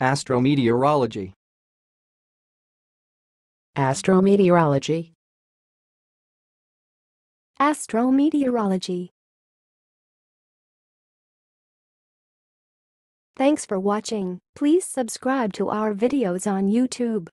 Astrometeorology. Astrometeorology. Astrometeorology. Thanks for watching. Please subscribe to our videos on YouTube.